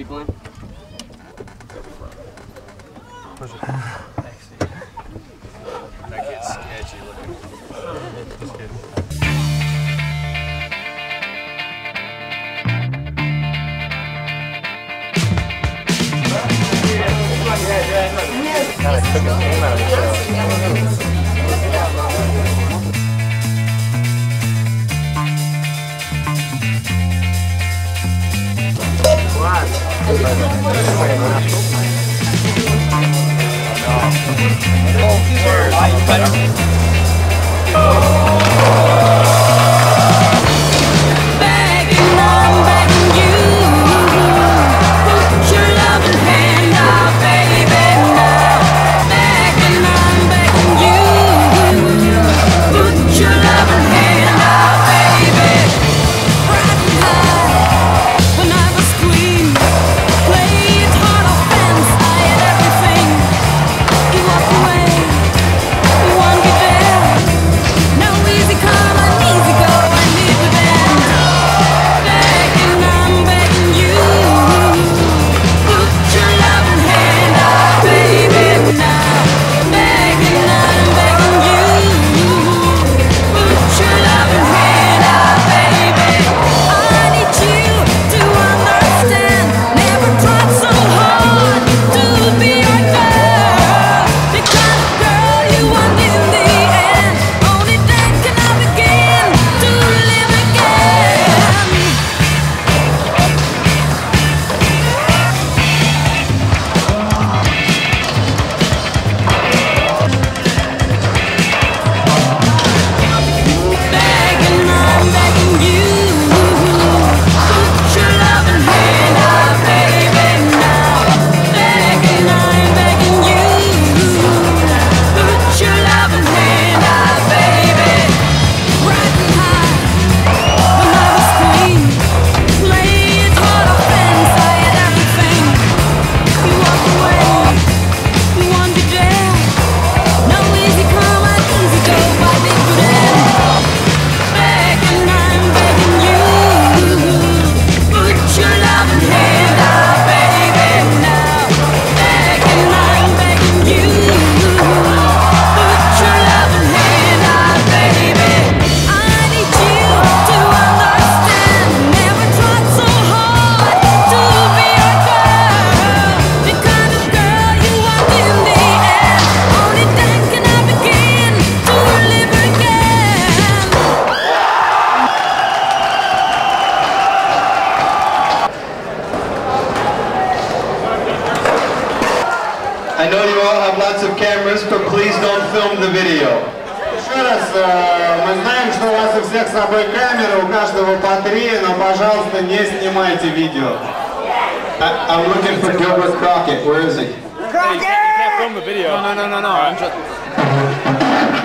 Keep going. That kid's sketchy looking. Just kidding. kind of took his name out of the show. Oh, I know you all have lots of cameras, but please don't film the video. Еще раз, мы знаем, что у вас у всех с собой камеры, у каждого по три, но, пожалуйста, не снимайте видео. I'm looking for Gilbert Crockett. Where is he? Crockett! You can't film the video. No, no, no, no, no. I'm just...